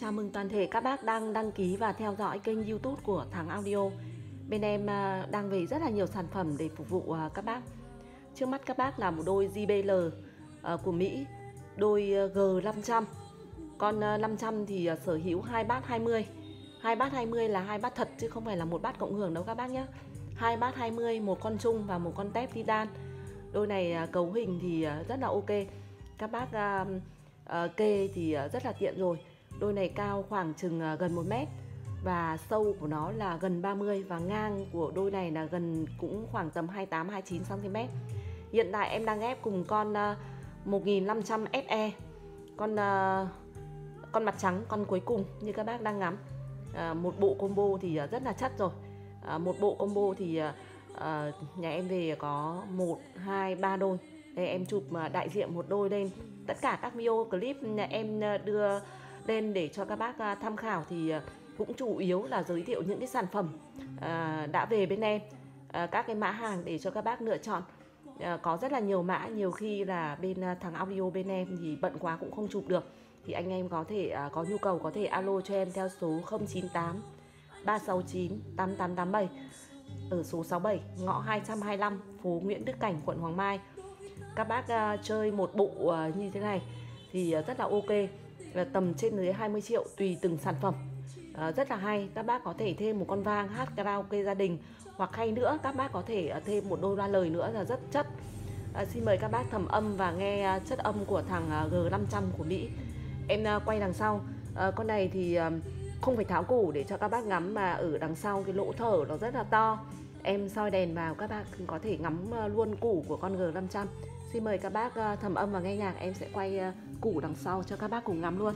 Chào mừng toàn thể các bác đang đăng ký và theo dõi kênh youtube của Thắng Audio. Bên em à, đang về rất là nhiều sản phẩm để phục vụ à, các bác. Trước mắt các bác là một đôi JBL à, của Mỹ Đôi G500 Con 500 thì sở hữu hai bát 20 hai bát 20 là hai bát thật chứ không phải là một bát cộng hưởng đâu các bác nhé hai bát 20, một con chung và một con tép titan Đôi này cấu hình thì rất là ok. Các bác kê thì rất là tiện rồi. Đôi này cao khoảng chừng ờ, gần 1 mét và sâu của nó là gần 30 và ngang của đôi này là gần cũng khoảng tầm 28 29 cm. Hiện tại em đang ghép cùng con ờ, 1500 SE. Con ờ, con mặt trắng, con cuối cùng như các bác đang ngắm. Một bộ combo thì rất là chất rồi. Một bộ combo thì nhà em về có 1 2 3 đôi. Đây em chụp đại diện một đôi lên. Tất cả các video clip nhà em đưa lên để cho các bác à, tham khảo thì à, cũng chủ yếu là giới thiệu những cái sản phẩm à, đã về bên em các cái mã hàng để cho các bác lựa chọn. Có rất là nhiều mã, nhiều khi là bên thằng audio bên em thì bận quá cũng không chụp được. Thì anh em có thể có nhu cầu có thể alo cho em theo số 098 369 8887 ở số 67 ngõ 225 phố Nguyễn Đức Cảnh, quận Hoàng Mai. Các bác chơi một bộ như thế này thì rất là ok là tầm trên dưới 20 triệu tùy từng sản phẩm. À, rất là hay các bác có thể thêm một con vang hát karaoke gia đình. Hoặc hay nữa các bác có thể ờ, thêm một đôi loa lời nữa là rất chất. À, xin mời các bác thẩm âm và nghe chất âm của thằng G500 của Mỹ. Em quay đằng sau. À, con này thì không phải tháo củ để cho các bác ngắm mà ở đằng sau cái lỗ thở nó rất là to. Em soi đèn vào các bác có thể ngắm luôn củ của con G500 Xin mời các bác thẩm âm và nghe nhạc em sẽ quay củ đằng sau cho các bác cùng ngắm luôn.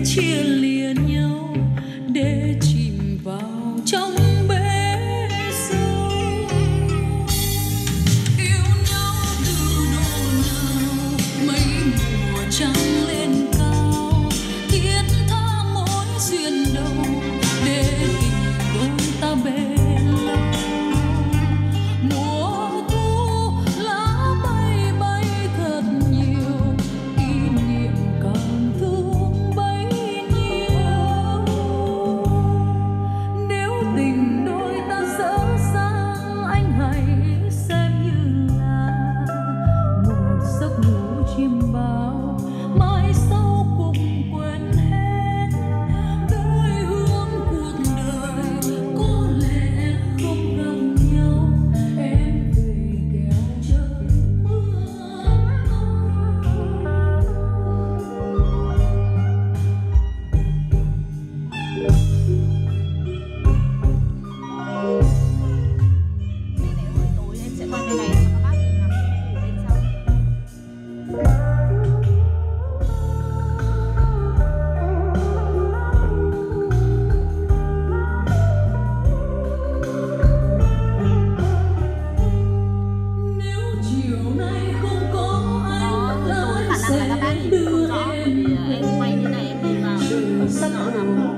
去了。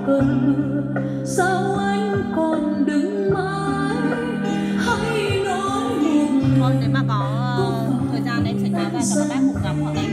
Cơn mưa sao anh còn đứng mãi? Hay nói một thôi nếu mà có thời gian em sẽ kéo ra cho các bác cùng ngắm hoặc em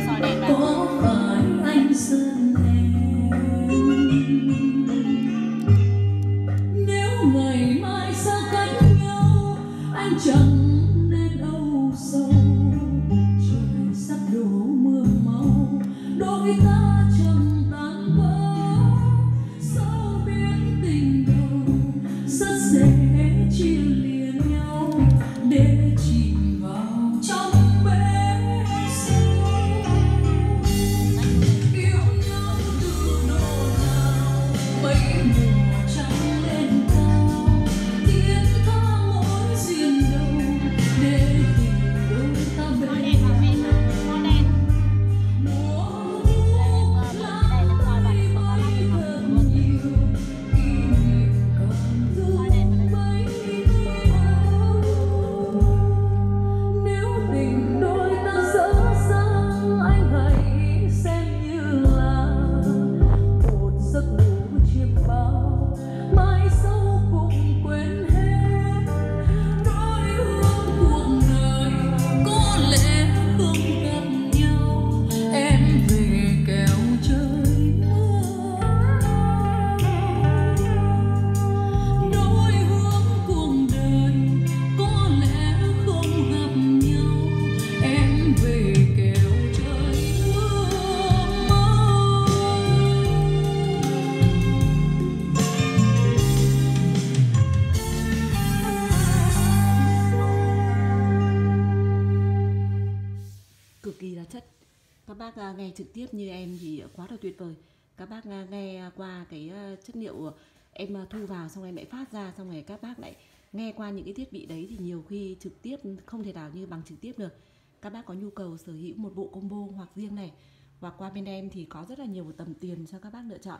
bác à, nghe trực tiếp như em thì quá là tuyệt vời. Các bác à, nghe qua cái à, chất liệu em thu vào xong em lại phát ra, xong rồi các bác lại nghe qua những cái thiết bị đấy thì nhiều khi trực tiếp, không thể nào như bằng trực tiếp được. Các bác có nhu cầu sở hữu một bộ combo hoặc riêng này và qua bên em thì có rất là nhiều tầm tiền cho các bác lựa chọn.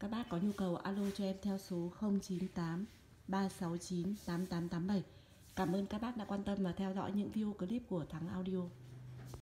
Các bác có nhu cầu alo cho em theo số 098 369 8887 Cảm ơn các bác đã quan tâm và theo dõi những video clip của Thắng Audio.